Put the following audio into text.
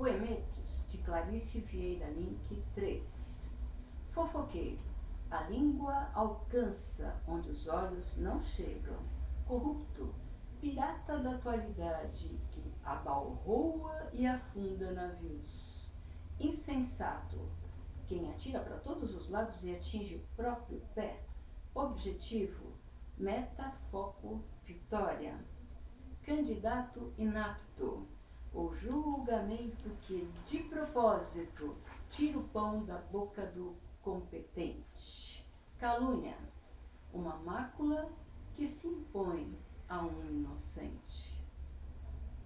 Poemetos de Clarice Vieira Link 3 Fofoqueiro. A língua alcança onde os olhos não chegam. Corrupto. Pirata da atualidade que abalroa e afunda navios. Insensato. Quem atira para todos os lados e atinge o próprio pé. Objetivo. Meta, foco, vitória. Candidato inapto o julgamento que, de propósito, tira o pão da boca do competente. Calúnia, uma mácula que se impõe a um inocente.